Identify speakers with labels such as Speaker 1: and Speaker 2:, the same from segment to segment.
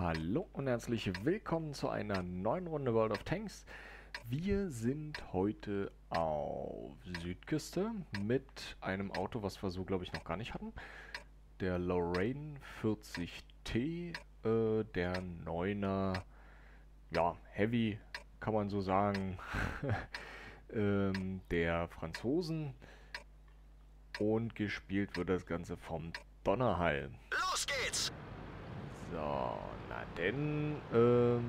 Speaker 1: Hallo und herzlich willkommen zu einer neuen Runde World of Tanks. Wir sind heute auf Südküste mit einem Auto, was wir so glaube ich noch gar nicht hatten. Der Lorraine 40T, äh, der 9er, ja, Heavy kann man so sagen, ähm, der Franzosen. Und gespielt wird das Ganze vom Donnerhall.
Speaker 2: Los geht's!
Speaker 1: So, denn, ähm,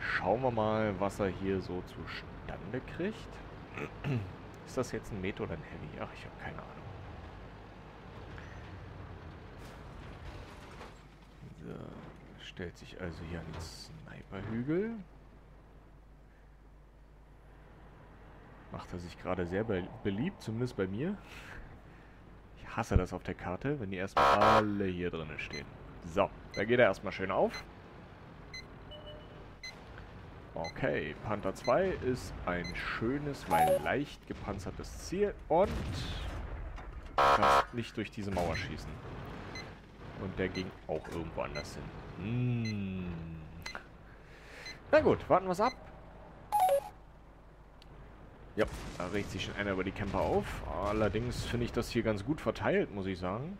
Speaker 1: schauen wir mal, was er hier so zustande kriegt. Ist das jetzt ein Met oder ein Heavy? Ach, ich habe keine Ahnung. So, stellt sich also hier ein Sniperhügel. Macht er sich gerade sehr be beliebt, zumindest bei mir. Ich hasse das auf der Karte, wenn die erstmal alle hier drinnen stehen. So, da geht er erstmal schön auf. Okay, Panther 2 ist ein schönes, weil leicht gepanzertes Ziel und kann nicht durch diese Mauer schießen. Und der ging auch irgendwo anders hin. Hm. Na gut, warten wir es ab. Ja, da regt sich schon einer über die Camper auf. Allerdings finde ich das hier ganz gut verteilt, muss ich sagen.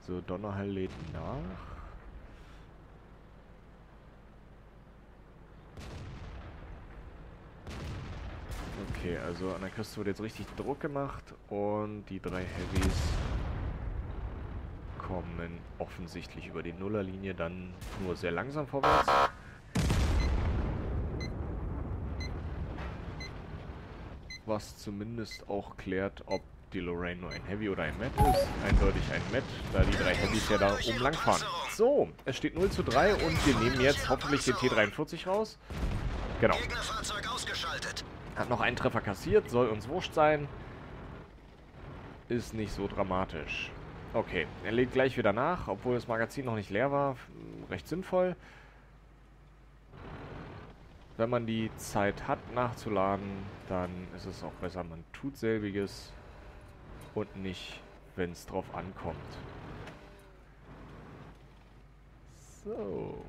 Speaker 1: So, Donnerhall lädt nach. Okay, also an der Küste wird jetzt richtig Druck gemacht und die drei Heavys kommen offensichtlich über die Nullerlinie dann nur sehr langsam vorwärts. Was zumindest auch klärt, ob die Lorraine nur ein Heavy oder ein Met ist. Eindeutig ein Met, da die drei Heavys ja da oben lang fahren. So, es steht 0 zu 3 und wir nehmen jetzt hoffentlich den T-43 raus. Genau. Hat noch einen Treffer kassiert, soll uns wurscht sein. Ist nicht so dramatisch. Okay, er lädt gleich wieder nach, obwohl das Magazin noch nicht leer war. Recht sinnvoll. Wenn man die Zeit hat nachzuladen, dann ist es auch besser, man tut selbiges und nicht, wenn es drauf ankommt. So.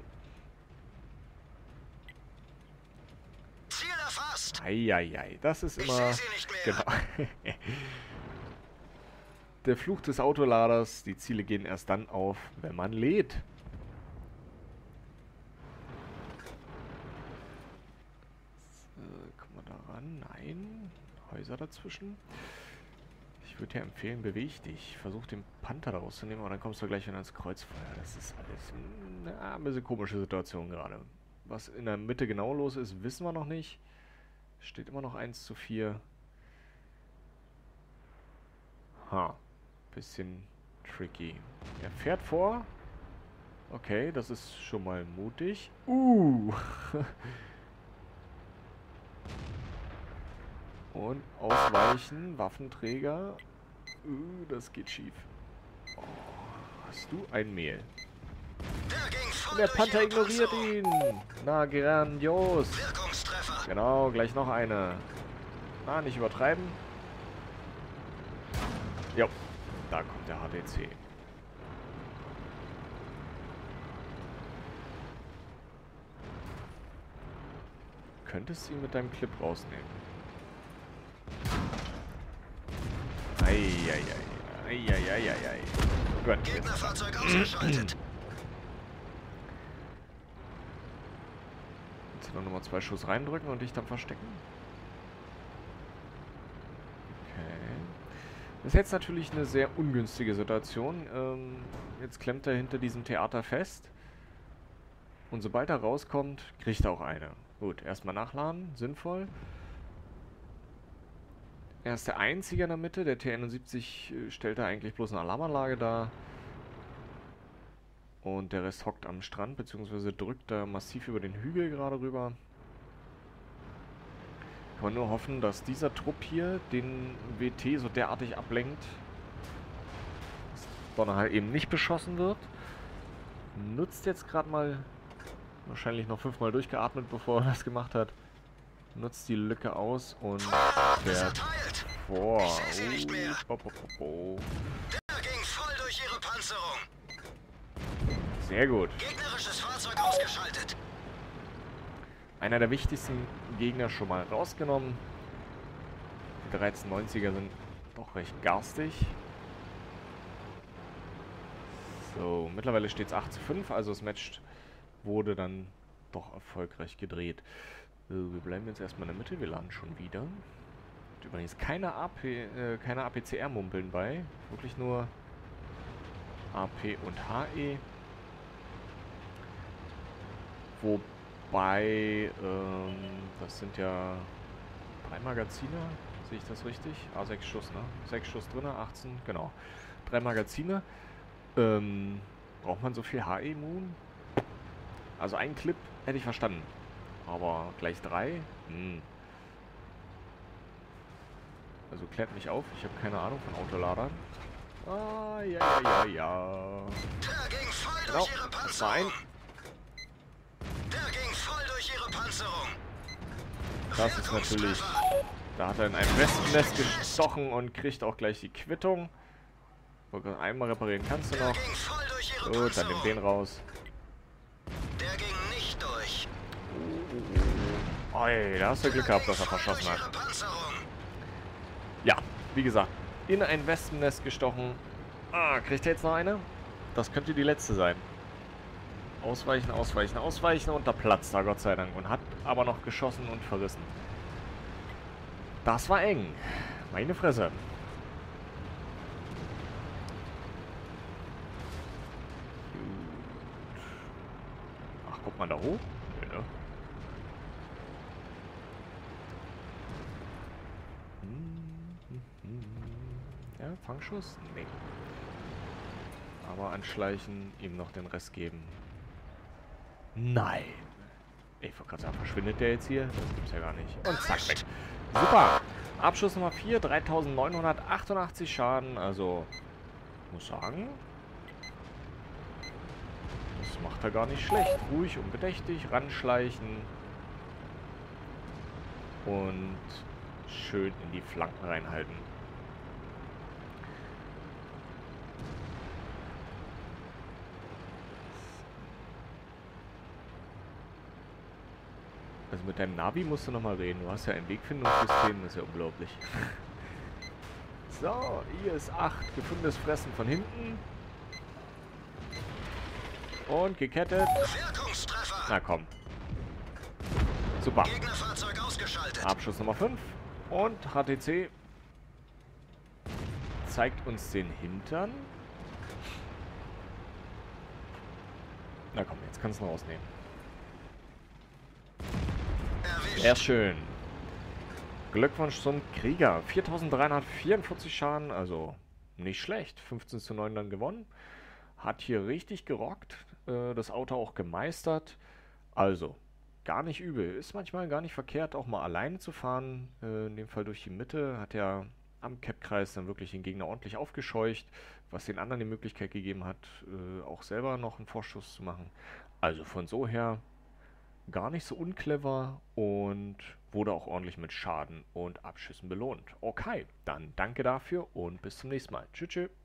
Speaker 2: Ziel erfasst!
Speaker 1: Eieiei, das ist immer... Genau. Der Fluch des Autoladers, die Ziele gehen erst dann auf, wenn man lädt. So, kommen wir da ran? Nein. Häuser dazwischen. Ich würde dir empfehlen, beweg dich. Versuch den Panther da rauszunehmen, aber dann kommst du gleich wieder ins Kreuzfeuer. Das ist alles na, ein bisschen komische Situation gerade. Was in der Mitte genau los ist, wissen wir noch nicht. Steht immer noch 1 zu 4. Ha. Bisschen tricky. Er fährt vor. Okay, das ist schon mal mutig. Uh. Und ausweichen, Waffenträger. Uh, das geht schief. Oh, hast du ein Mehl? Der Panther ignoriert ihn. Na, grandios. Genau, gleich noch eine. Na, nicht übertreiben. Jo, da kommt der HDC. Könntest du ihn mit deinem Clip rausnehmen? Eieiei. Eieiei.
Speaker 2: Gegnerfahrzeug ausgeschaltet.
Speaker 1: Noch nochmal zwei Schuss reindrücken und dich dann verstecken. Okay. Das ist jetzt natürlich eine sehr ungünstige Situation. Ähm, jetzt klemmt er hinter diesem Theater fest. Und sobald er rauskommt, kriegt er auch eine. Gut, erstmal nachladen, sinnvoll. Er ist der Einzige in der Mitte. Der T71 äh, stellt da eigentlich bloß eine Alarmanlage dar. Und der Rest hockt am Strand, beziehungsweise drückt da massiv über den Hügel gerade rüber. Kann man nur hoffen, dass dieser Trupp hier den WT so derartig ablenkt, dass Donnerhall eben nicht beschossen wird. Nutzt jetzt gerade mal, wahrscheinlich noch fünfmal durchgeatmet, bevor er das gemacht hat. Nutzt die Lücke aus und fährt vor. Oh, oh, oh,
Speaker 2: Der ging voll durch ihre Panzerung.
Speaker 1: Sehr gut.
Speaker 2: Gegnerisches Fahrzeug ausgeschaltet.
Speaker 1: Einer der wichtigsten Gegner schon mal rausgenommen. Die 1390er sind doch recht garstig. So, mittlerweile steht es 8 zu 5, also das Match wurde dann doch erfolgreich gedreht. So, wir bleiben jetzt erstmal in der Mitte, wir laden schon wieder. Übrigens keine, AP, äh, keine APCR-Mumpeln bei, wirklich nur AP und HE. Wobei, ähm, das sind ja drei Magazine, sehe ich das richtig? Ah, sechs Schuss, ne? Sechs Schuss drin, 18, genau. Drei Magazine. Ähm, braucht man so viel HE-Moon? Also ein Clip hätte ich verstanden. Aber gleich drei? Hm. Also klärt mich auf, ich habe keine Ahnung von Autoladern. Ah, ja, ja, ja, ja.
Speaker 2: Der ging voll
Speaker 1: Genau,
Speaker 2: durch ihre
Speaker 1: das war ein.
Speaker 2: Panzerung. Der ging voll durch ihre Panzerung.
Speaker 1: Das ist natürlich... Da hat er in ein Wespennest gestochen und kriegt auch gleich die Quittung. Einmal reparieren kannst du noch.
Speaker 2: ihre
Speaker 1: Gut, dann nimm den raus.
Speaker 2: Der ging nicht durch.
Speaker 1: Oi, da hast du Glück gehabt, dass er verschossen hat.
Speaker 2: ihre.
Speaker 1: Ja, wie gesagt, in ein Wespennest gestochen. Ah, kriegt er jetzt noch eine? Das könnte die letzte sein. Ausweichen, ausweichen, ausweichen und da platzt er, Gott sei Dank. Und hat aber noch geschossen und verrissen. Das war eng. Meine Fresse. Gut. Ach, kommt man da hoch? Nee, ne? Ja, Fangschuss? Nee. Aber anschleichen, ihm noch den Rest geben. Nein. Ich wollte gerade sagen, verschwindet der jetzt hier? Das gibt's ja gar nicht. Und zack, weg. Super. Abschuss Nummer 4, 3988 Schaden. Also, muss sagen, das macht er gar nicht schlecht. Ruhig und bedächtig, ranschleichen. Und schön in die Flanken reinhalten. Also mit deinem Navi musst du nochmal reden. Du hast ja ein Wegfindungssystem, das ist ja unglaublich. So, IS-8, gefundenes Fressen von hinten. Und gekettet. Na komm. Super. Abschuss Nummer 5. Und HTC zeigt uns den Hintern. Na komm, jetzt kannst du ihn rausnehmen. Sehr schön. Glückwunsch zum Krieger. 4344 Schaden, also nicht schlecht. 15 zu 9 dann gewonnen. Hat hier richtig gerockt. Äh, das Auto auch gemeistert. Also, gar nicht übel. Ist manchmal gar nicht verkehrt, auch mal alleine zu fahren. Äh, in dem Fall durch die Mitte. Hat er am Cap-Kreis dann wirklich den Gegner ordentlich aufgescheucht. Was den anderen die Möglichkeit gegeben hat, äh, auch selber noch einen Vorschuss zu machen. Also von so her gar nicht so unclever und wurde auch ordentlich mit Schaden und Abschüssen belohnt. Okay, dann danke dafür und bis zum nächsten Mal. Tschüss. tschüss.